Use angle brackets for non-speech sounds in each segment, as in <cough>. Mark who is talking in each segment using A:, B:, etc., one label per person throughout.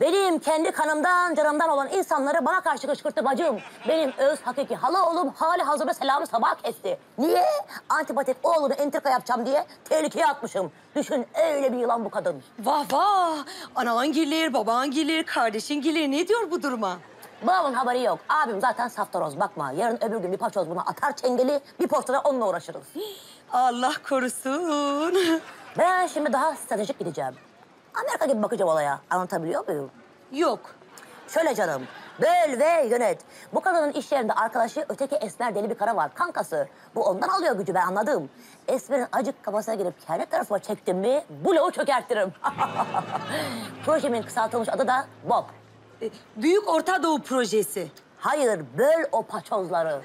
A: Benim kendi kanımdan, canımdan olan insanları bana karşı kışkırttı bacım. Benim öz hakiki hala oğlum hali hazırda selamı sabah kesti. Niye? Antipatik oğlunu entrika yapacağım diye tehlikeye atmışım. Düşün öyle bir yılan bu kadın.
B: Vah vah! Anan gelir, baban gelir, kardeşin gelir. Ne diyor bu duruma?
A: Babamın haberi yok. Abim zaten saftaroz bakma. Yarın öbür gün bir paçoz buna atar çengeli, bir postada onunla uğraşırız.
B: Allah korusun.
A: Ben şimdi daha stratejik gideceğim. Amerika gibi bakacağım olaya. Anlatabiliyor muyum?
B: Yok.
A: Şöyle canım, böl ve yönet. Bu kadının iş yerinde arkadaşı öteki esmer deli bir kara var, kankası. Bu ondan alıyor gücü ben anladım. Esmer'in acık kafasına girip kendi tarafıma çektim mi, bloğu çökertirim. <laughs> Projemin kısaltılmış adı da Bob.
B: E, Büyük Orta Doğu Projesi.
A: Hayır, böl o paçozları.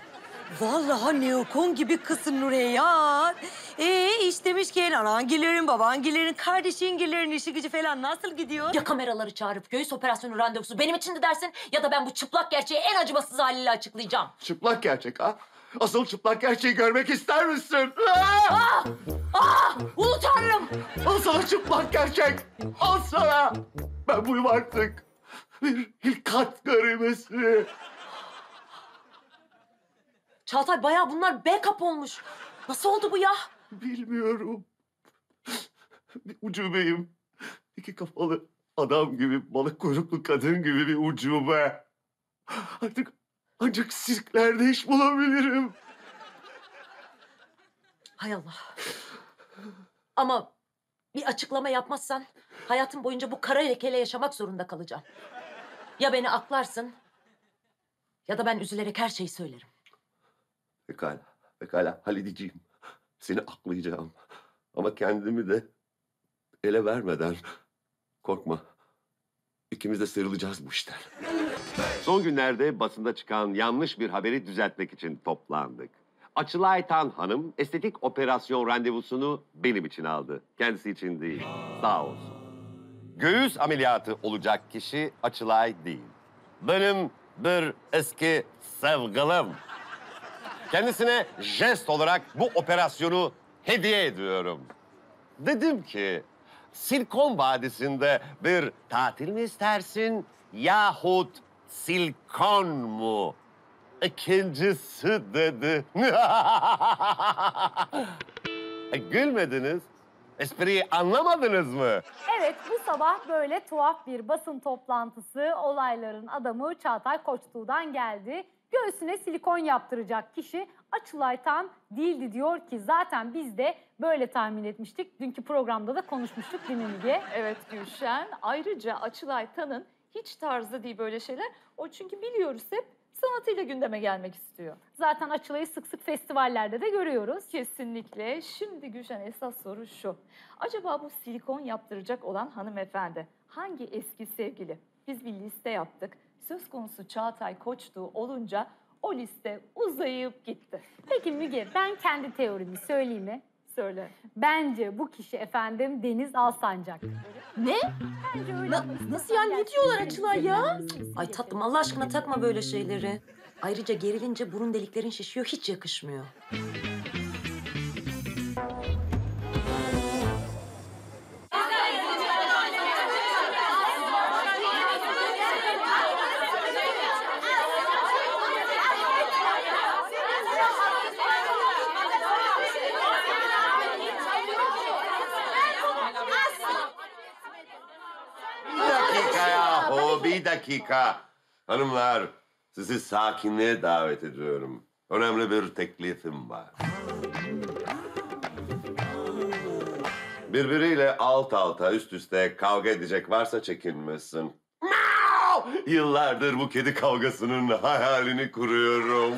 B: Vallahi neokon gibi kızsın Nureyyan. Ee iş demişken anan gelirin, baban gelirin, kardeşin gelirin işi gücü falan nasıl gidiyor?
C: Ya kameraları çağırıp göğüs operasyonu randevusu benim için de dersin ya da ben bu çıplak gerçeği en acımasız haliyle açıklayacağım.
D: Çıplak gerçek ha? Asıl çıplak gerçeği görmek ister misin? Aa!
C: Ah! Ulu Tanrım!
D: Al sana çıplak gerçek. Al sana. Ben buyum artık. Bir hilkat garibesi.
C: Çağatay bayağı bunlar backup olmuş. Nasıl oldu bu ya?
D: Bilmiyorum. Bir ucubeyim. İki kafalı adam gibi, balık kuyruklu kadın gibi bir ucube. Artık ancak sirklerde iş bulabilirim.
C: Hay Allah. Ama bir açıklama yapmazsan hayatım boyunca bu kara lekeyle yaşamak zorunda kalacağım. Ya beni aklarsın ya da ben üzülerek her şeyi söylerim.
D: Pekala, pekala halledeceğim. Seni aklayacağım. Ama kendimi de ele vermeden korkma. İkimiz de sıyrılacağız bu işten. Son günlerde basında çıkan yanlış bir haberi düzeltmek için toplandık. Açılay Tan Hanım estetik operasyon randevusunu benim için aldı. Kendisi için değil. Sağ olsun. Göğüs ameliyatı olacak kişi Açılay değil. Benim bir eski sevgilim. Kendisine jest olarak bu operasyonu hediye ediyorum. Dedim ki, Silikon Vadisi'nde bir tatil mi istersin yahut silikon mu? İkincisi dedi. <laughs> E, Gülmediniz. Espriyi anlamadınız mı?
E: Evet bu sabah böyle tuhaf bir basın toplantısı olayların adamı Çağatay Koçtuğ'dan geldi. Göğsüne silikon yaptıracak kişi Açılay Tan değildi diyor ki zaten biz de böyle tahmin etmiştik. Dünkü programda da konuşmuştuk değil mi Müge?
F: Evet Gülşen. Ayrıca Açılay Tan'ın hiç tarzı değil böyle şeyler. O çünkü biliyoruz hep sanatıyla gündeme gelmek istiyor.
E: Zaten Açılay'ı sık sık festivallerde de görüyoruz.
F: Kesinlikle. Şimdi Gülşen esas soru şu. Acaba bu silikon yaptıracak olan hanımefendi hangi eski sevgili? Biz bir liste yaptık. Söz konusu Çağatay Koçtuğ olunca o liste uzayıp gitti.
E: Peki Müge ben kendi teorimi söyleyeyim mi?
F: Söyle.
E: Bence bu kişi efendim Deniz Alsancak.
C: Ne?
E: Bence öyle
C: Na- nasıl ya? Ne diyorlar Açılay ya? Ay tatlım Allah aşkına takma böyle şeyleri. Ayrıca gerilince burun deliklerin şişiyor hiç yakışmıyor.
D: Bir dakika. Hanımlar, sizi sakinliğe davet ediyorum. Önemli bir teklifim var. Birbiriyle alt alta üst üste kavga edecek varsa çekinmesin. Yıllardır bu kedi kavgasının hayalini kuruyorum.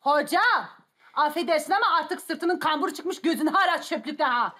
G: Hocam. Affedersin ama artık sırtının kamburu çıkmış gözün hala çöplükte ha.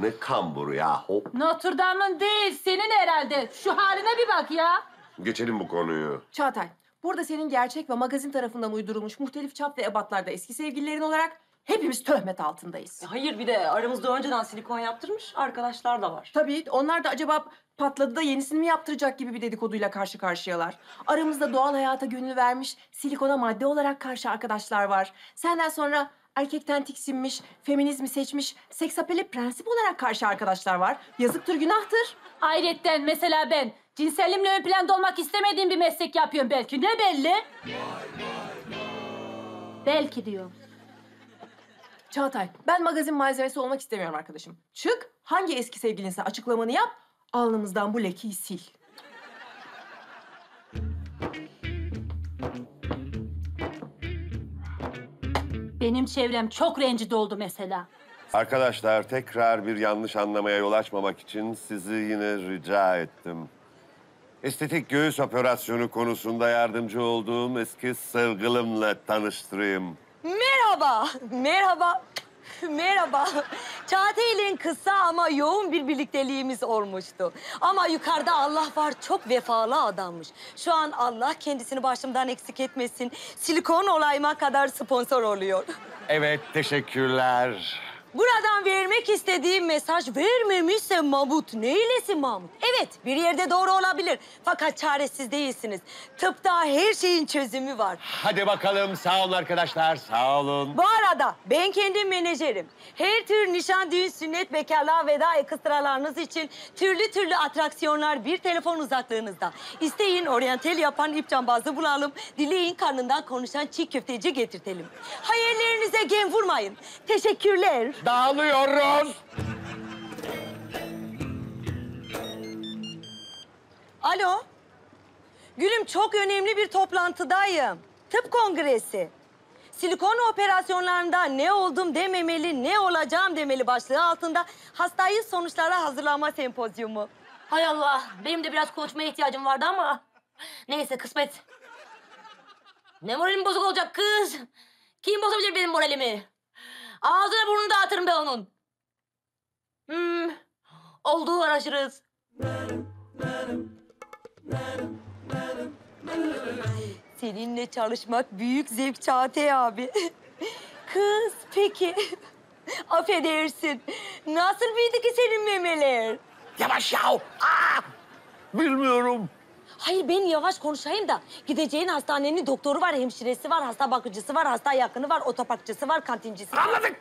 D: Ne kamburu yahu.
G: Notre Dame'ın değil senin herhalde. Şu haline bir bak ya.
D: Geçelim bu konuyu.
H: Çağatay, burada senin gerçek ve magazin tarafından uydurulmuş muhtelif çap ve ebatlarda eski sevgililerin olarak hepimiz töhmet altındayız.
B: Hayır bir de aramızda önceden silikon yaptırmış arkadaşlar da var.
H: Tabii onlar da acaba patladı da yenisini mi yaptıracak gibi bir dedikoduyla karşı karşıyalar. Aramızda doğal hayata gönül vermiş silikona madde olarak karşı arkadaşlar var. Senden sonra erkekten tiksinmiş, feminizmi seçmiş, seksapeli prensip olarak karşı arkadaşlar var. Yazıktır, günahtır.
G: Hayretten mesela ben cinselliğimle ön planda olmak istemediğim bir meslek yapıyorum belki. Ne belli? Belki diyorum.
H: Çağatay, ben magazin malzemesi olmak istemiyorum arkadaşım. Çık, hangi eski sevgilinse açıklamanı yap, alnımızdan bu lekeyi sil.
G: Benim çevrem çok rencide oldu mesela.
D: Arkadaşlar tekrar bir yanlış anlamaya yol açmamak için sizi yine rica ettim. Estetik göğüs operasyonu konusunda yardımcı olduğum eski sevgilimle tanıştırayım.
B: Merhaba, merhaba, merhaba. Çağatay ile kısa ama yoğun bir birlikteliğimiz olmuştu. Ama yukarıda Allah var, çok vefalı adammış. Şu an Allah kendisini başımdan eksik etmesin. Silikon olayıma kadar sponsor oluyor.
D: Evet, teşekkürler.
B: Buradan vermek istediğim mesaj vermemişse Mahmut neylesin Mahmut? Evet bir yerde doğru olabilir fakat çaresiz değilsiniz. Tıpta her şeyin çözümü var.
D: Hadi bakalım, sağ olun arkadaşlar, sağ olun.
B: Bu arada ben kendim menajerim. Her tür nişan, düğün, sünnet, bekarlığa veda ekstralarınız için türlü türlü atraksiyonlar bir telefon uzaklığınızda. İsteyin oryantal yapan ip cambazı bulalım. Dileyin karnından konuşan çiğ köfteci getirtelim. Hayallerinize gem vurmayın. Teşekkürler.
D: Dağılıyoruz.
B: Alo. Gülüm çok önemli bir toplantıdayım. Tıp kongresi. Silikon operasyonlarında ne oldum dememeli, ne olacağım demeli başlığı altında hastayı sonuçlara hazırlama sempozyumu.
A: Hay Allah, benim de biraz konuşmaya ihtiyacım vardı ama... Neyse kısmet. Ne moralim bozuk olacak kız? Kim bozabilir benim moralimi? Ağzını burnunu dağıtırım ben onun. Hmm, olduğu araşırız.
B: Seninle çalışmak büyük zevk Çağatay abi. <laughs> Kız peki. <laughs> Affedersin. Nasıl büyüdü ki senin memeler?
D: Yavaş yav. Aa! Bilmiyorum.
B: Hayır ben yavaş konuşayım da gideceğin hastanenin doktoru var, hemşiresi var, hasta bakıcısı var, hasta yakını var, otoparkçısı var, kantincisi var.
D: Anladık.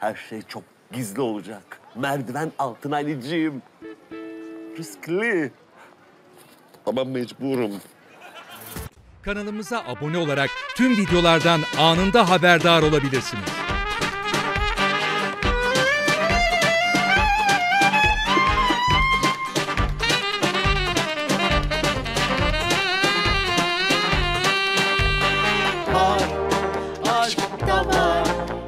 D: Her şey çok gizli olacak. Merdiven altın Ali'ciğim. Riskli. Ama mecburum.
I: Kanalımıza abone olarak tüm videolardan anında haberdar olabilirsiniz.